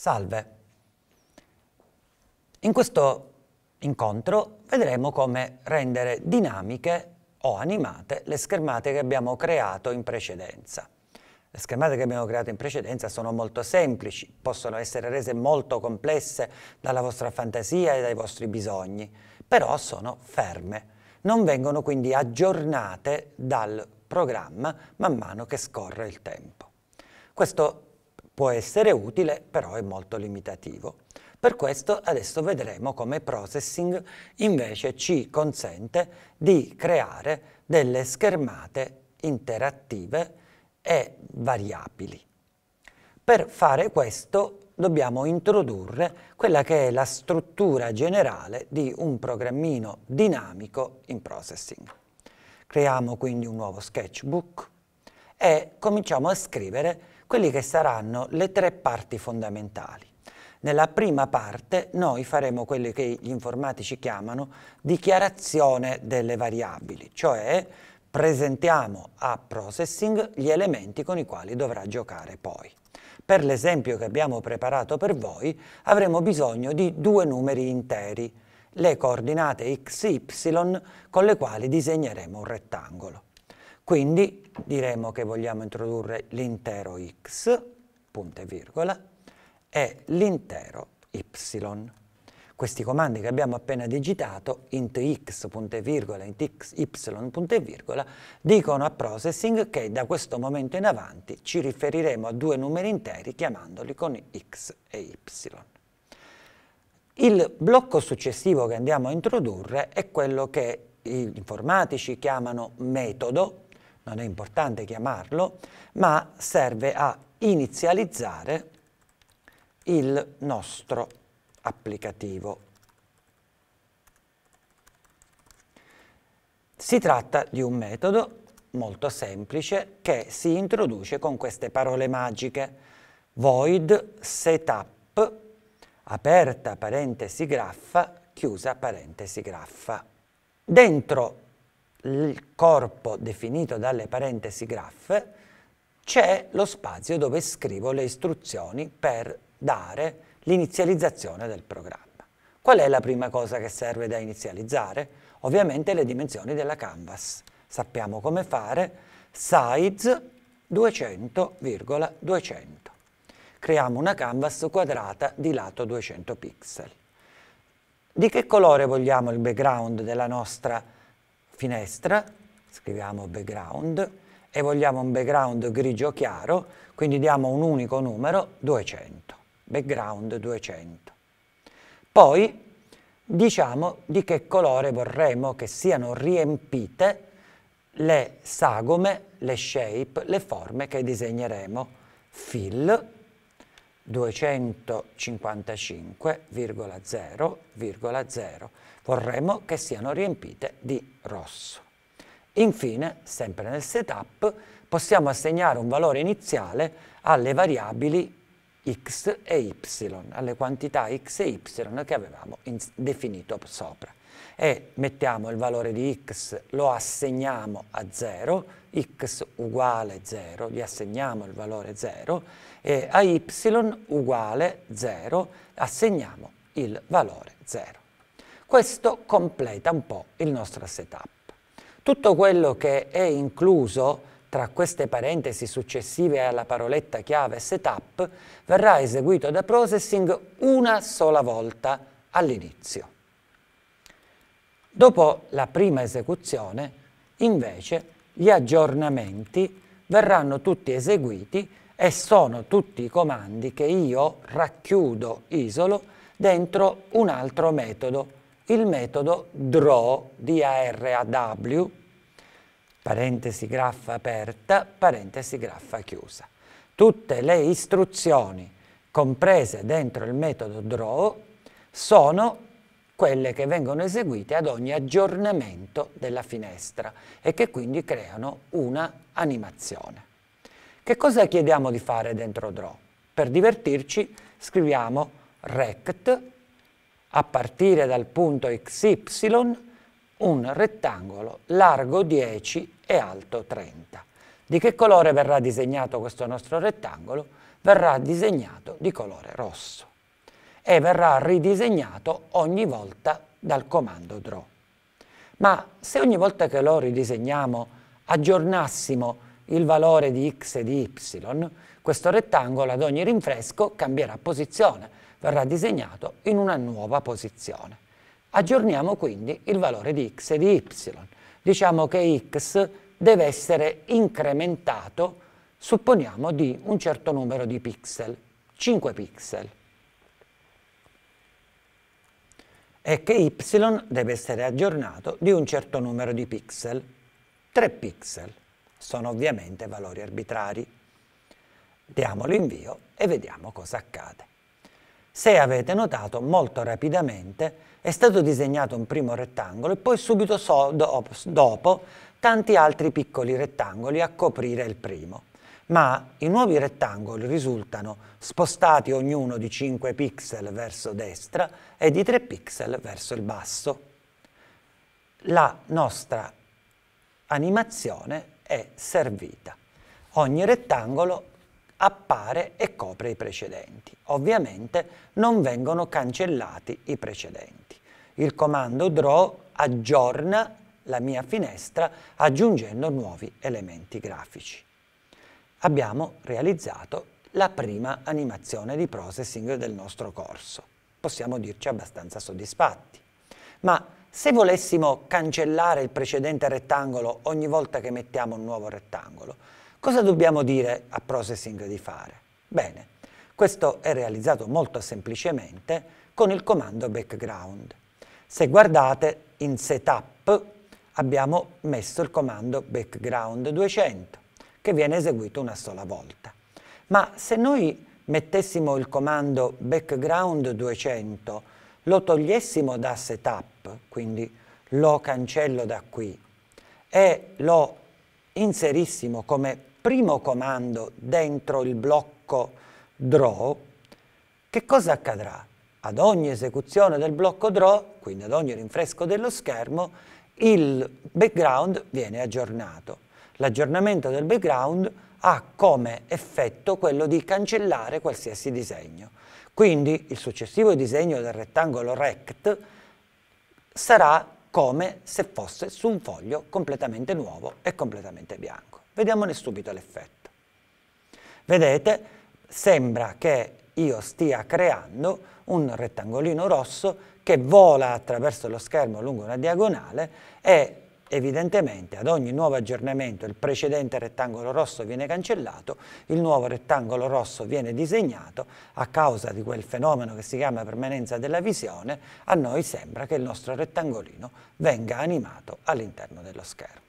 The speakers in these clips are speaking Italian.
Salve! In questo incontro vedremo come rendere dinamiche o animate le schermate che abbiamo creato in precedenza. Le schermate che abbiamo creato in precedenza sono molto semplici, possono essere rese molto complesse dalla vostra fantasia e dai vostri bisogni, però sono ferme, non vengono quindi aggiornate dal programma man mano che scorre il tempo. Questo Può essere utile, però è molto limitativo. Per questo adesso vedremo come processing invece ci consente di creare delle schermate interattive e variabili. Per fare questo dobbiamo introdurre quella che è la struttura generale di un programmino dinamico in processing. Creiamo quindi un nuovo sketchbook e cominciamo a scrivere quelli che saranno le tre parti fondamentali. Nella prima parte noi faremo quelli che gli informatici chiamano dichiarazione delle variabili, cioè presentiamo a processing gli elementi con i quali dovrà giocare poi. Per l'esempio che abbiamo preparato per voi avremo bisogno di due numeri interi, le coordinate x y con le quali disegneremo un rettangolo. Quindi diremo che vogliamo introdurre l'intero x, punto e virgola, e l'intero y. Questi comandi che abbiamo appena digitato, int x, punto e virgola, int y, punto e virgola, dicono a processing che da questo momento in avanti ci riferiremo a due numeri interi chiamandoli con x e y. Il blocco successivo che andiamo a introdurre è quello che gli informatici chiamano metodo, non è importante chiamarlo, ma serve a inizializzare il nostro applicativo. Si tratta di un metodo molto semplice che si introduce con queste parole magiche void setup aperta parentesi graffa chiusa parentesi graffa. Dentro il corpo definito dalle parentesi graffe, c'è lo spazio dove scrivo le istruzioni per dare l'inizializzazione del programma. Qual è la prima cosa che serve da inizializzare? Ovviamente le dimensioni della canvas. Sappiamo come fare size 200,200. Creiamo una canvas quadrata di lato 200 pixel. Di che colore vogliamo il background della nostra finestra, scriviamo background e vogliamo un background grigio chiaro, quindi diamo un unico numero 200, background 200. Poi diciamo di che colore vorremmo che siano riempite le sagome, le shape, le forme che disegneremo. Fill 255,0,0 vorremmo che siano riempite di rosso. Infine, sempre nel setup, possiamo assegnare un valore iniziale alle variabili x e y, alle quantità x e y che avevamo definito sopra. E mettiamo il valore di x, lo assegniamo a 0, x uguale 0, gli assegniamo il valore 0, e a y uguale 0 assegniamo il valore 0. Questo completa un po' il nostro setup. Tutto quello che è incluso tra queste parentesi successive alla paroletta chiave setup verrà eseguito da processing una sola volta all'inizio. Dopo la prima esecuzione, invece, gli aggiornamenti verranno tutti eseguiti e sono tutti i comandi che io racchiudo, isolo, dentro un altro metodo il metodo draw, D-A-R-A-W, parentesi graffa aperta, parentesi graffa chiusa. Tutte le istruzioni comprese dentro il metodo draw sono quelle che vengono eseguite ad ogni aggiornamento della finestra e che quindi creano una animazione. Che cosa chiediamo di fare dentro draw? Per divertirci scriviamo rect a partire dal punto XY un rettangolo largo 10 e alto 30. Di che colore verrà disegnato questo nostro rettangolo? verrà disegnato di colore rosso e verrà ridisegnato ogni volta dal comando draw. Ma se ogni volta che lo ridisegniamo aggiornassimo il valore di x e di y, questo rettangolo ad ogni rinfresco cambierà posizione, verrà disegnato in una nuova posizione. Aggiorniamo quindi il valore di x e di y. Diciamo che x deve essere incrementato, supponiamo, di un certo numero di pixel, 5 pixel. E che y deve essere aggiornato di un certo numero di pixel, 3 pixel. Sono ovviamente valori arbitrari. Diamo l'invio e vediamo cosa accade. Se avete notato, molto rapidamente è stato disegnato un primo rettangolo e poi subito so, dopo, dopo tanti altri piccoli rettangoli a coprire il primo. Ma i nuovi rettangoli risultano spostati ognuno di 5 pixel verso destra e di 3 pixel verso il basso. La nostra animazione è servita. Ogni rettangolo appare e copre i precedenti. Ovviamente non vengono cancellati i precedenti. Il comando draw aggiorna la mia finestra aggiungendo nuovi elementi grafici. Abbiamo realizzato la prima animazione di processing del nostro corso. Possiamo dirci abbastanza soddisfatti. Ma se volessimo cancellare il precedente rettangolo ogni volta che mettiamo un nuovo rettangolo, cosa dobbiamo dire a processing di fare? Bene, questo è realizzato molto semplicemente con il comando background. Se guardate in setup abbiamo messo il comando background 200 che viene eseguito una sola volta. Ma se noi mettessimo il comando background 200, lo togliessimo da setup, quindi lo cancello da qui e lo inserissimo come primo comando dentro il blocco draw, che cosa accadrà? Ad ogni esecuzione del blocco draw, quindi ad ogni rinfresco dello schermo, il background viene aggiornato. L'aggiornamento del background ha come effetto quello di cancellare qualsiasi disegno. Quindi il successivo disegno del rettangolo rect sarà come se fosse su un foglio completamente nuovo e completamente bianco. Vediamone subito l'effetto. Vedete, sembra che io stia creando un rettangolino rosso che vola attraverso lo schermo lungo una diagonale e evidentemente ad ogni nuovo aggiornamento il precedente rettangolo rosso viene cancellato, il nuovo rettangolo rosso viene disegnato, a causa di quel fenomeno che si chiama permanenza della visione, a noi sembra che il nostro rettangolino venga animato all'interno dello schermo.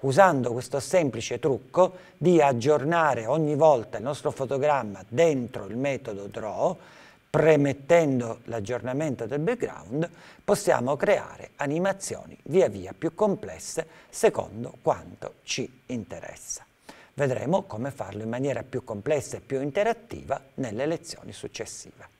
Usando questo semplice trucco di aggiornare ogni volta il nostro fotogramma dentro il metodo draw, premettendo l'aggiornamento del background, possiamo creare animazioni via via più complesse secondo quanto ci interessa. Vedremo come farlo in maniera più complessa e più interattiva nelle lezioni successive.